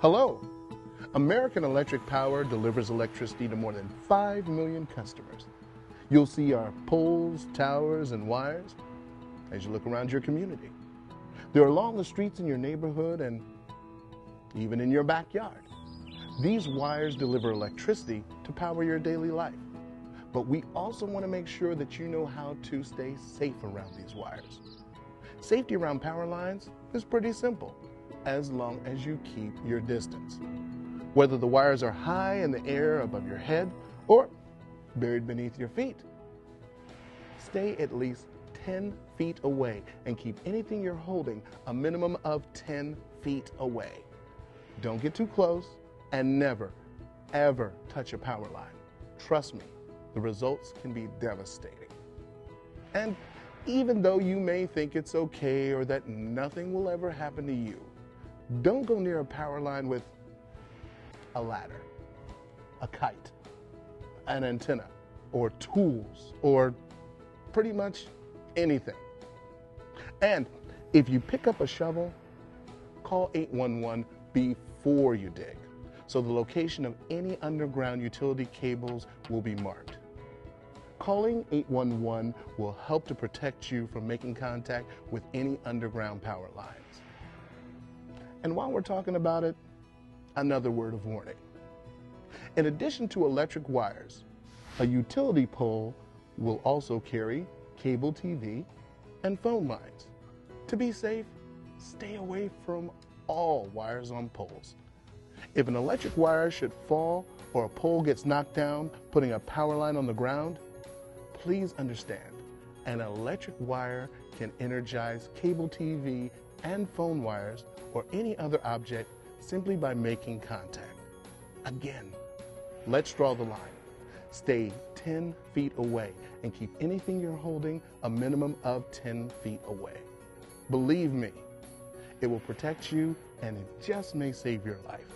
Hello. American Electric Power delivers electricity to more than 5 million customers. You'll see our poles, towers, and wires as you look around your community. They're along the streets in your neighborhood and even in your backyard. These wires deliver electricity to power your daily life. But we also want to make sure that you know how to stay safe around these wires. Safety around power lines is pretty simple, as long as you keep your distance. Whether the wires are high in the air above your head or buried beneath your feet. Stay at least 10 feet away and keep anything you're holding a minimum of 10 feet away. Don't get too close and never, ever touch a power line. Trust me, the results can be devastating. And even though you may think it's okay or that nothing will ever happen to you, don't go near a power line with a ladder, a kite, an antenna, or tools, or pretty much anything. And if you pick up a shovel, call 811 before you dig. So the location of any underground utility cables will be marked. Calling 811 will help to protect you from making contact with any underground power lines. And while we're talking about it, another word of warning. In addition to electric wires, a utility pole will also carry cable TV and phone lines. To be safe, stay away from all wires on poles. If an electric wire should fall or a pole gets knocked down, putting a power line on the ground, please understand an electric wire can energize cable TV and phone wires or any other object simply by making contact. Again, let's draw the line. Stay 10 feet away and keep anything you're holding a minimum of 10 feet away. Believe me, it will protect you and it just may save your life.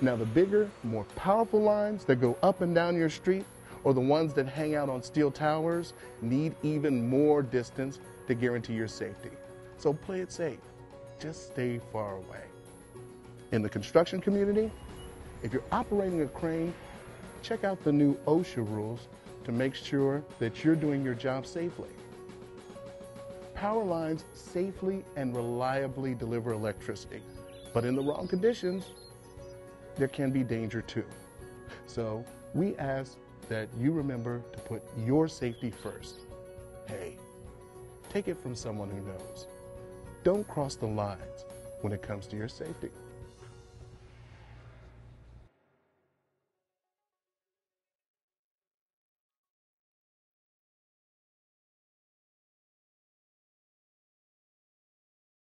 Now, the bigger, more powerful lines that go up and down your street or the ones that hang out on steel towers need even more distance to guarantee your safety. So play it safe. Just stay far away. In the construction community, if you're operating a crane, check out the new OSHA rules to make sure that you're doing your job safely. Power lines safely and reliably deliver electricity, but in the wrong conditions, there can be danger too. So we ask that you remember to put your safety first. Hey, take it from someone who knows. Don't cross the lines when it comes to your safety.